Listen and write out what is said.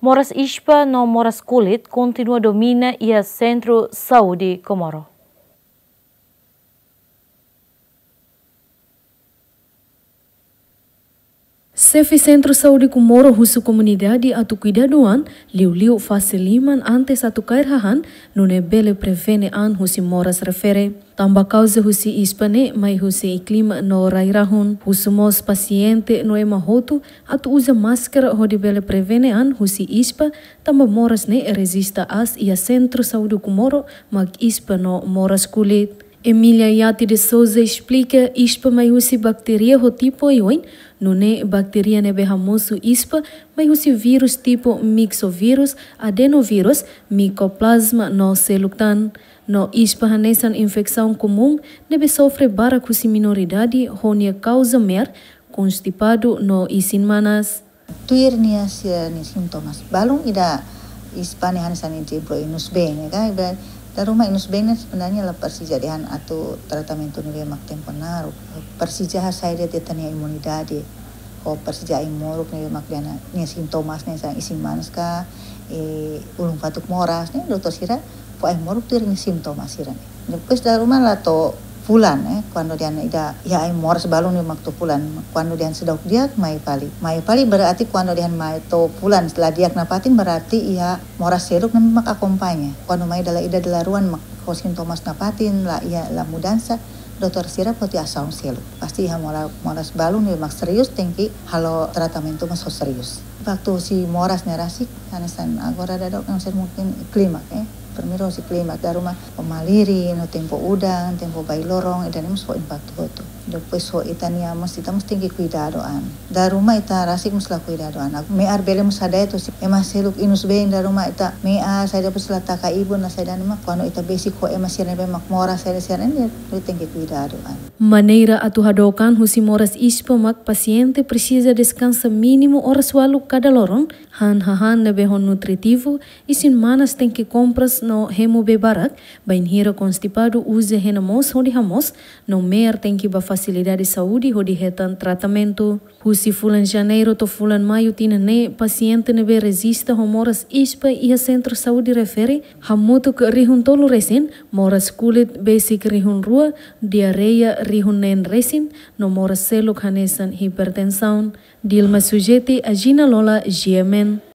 moras ispa no moras kulit continua domina ia centro saúde Comoro. Sefi Centro Saúde Kumoro husu komunidade atu cuidadoan liu-liu faciliman ante satu kairhahan nune bele prevene an husi moras refere. Tamba causa husi ispane mai husi iklima no rairahun husu mos paciente no ema hotu atu usa máscara hodi bele prevene an husi ispa tamba moras ne resista as ia Centro Saúde Kumoro mag ispa no moras kulit. Emilia Yati de Souza explica ispa mai husi bacteria ho tipo ioin Nune bacteria nebe hamosu ispa, mai husi vírus tipo mixovírus, adenovírus, mycoplasma no seluctan. No ispa hanesan infecção comum, nebe sofre bara kusi minoridade, honia causa mer, constipado no isin manas. Tuir nia sia ni sintomas. Balung ida ispa ni hanesan inti bro inus bene, kan? Rumah inus bene sebenarnya lah persijadian atau trattamento ni lemak temponaru. Persija saya dia tania imunidade. O persija imoruk ni lemak diana ni sintomas ni sang isin manas ka e ulung patuk moras ni dokter sira po ai moruk tu ni sintomas sira. Depois rumah lah to pulan eh. Quando dia ida ya ai moras balon ni waktu pulan quando dia sedok dia mai pali. Mai pali berarti quando dia mai to pulan setelah dia napatin berarti ia moras seruk nem mak akompanya. Quando mai dala ida dala ruan mak kosin Thomas napatin la ia la mudanza dokter sira poti asal selu pasti ia moras moras balon ni mak serius tinggi halo tratamento mas serius. Waktu si moras nerasi anasan agora dadok mungkin klimak eh primero si clima da rumah pemaliri no tempo udang tempo bailorong e danem so impacto to depois so itania mas ita mas tinggi cuidado an da rumah ita rasik mas la cuidado an me ar bele mas ada itu si ema seluk inus bein da rumah ita me a saya dapat la taka ibu na saya dan mak kuano ita basic ko ema sirne be mak mora saya sirne ni tinggi cuidado an maneira atu hadokan husi moras ispo mak paciente precisa descansa mínimo horas walu cada lorong han hahan nebe hon nutritivo isin manas tem que compras no hemo bebarak, bain hira constipado use renamos hodi hamos, no mer tem que ba facilidade de saúde hodi retan tratamento. Husi fulan janeiro to fulan maio tina ne paciente nebe resista homoras ispa e centro saúde refere, hamutu ke rihun tolu resin, moras kulit basic rihun rua, diarreia rihun nen resin, no moras seluk hanesan hipertensão. Dilma Sujeti, Agina Lola, GMN.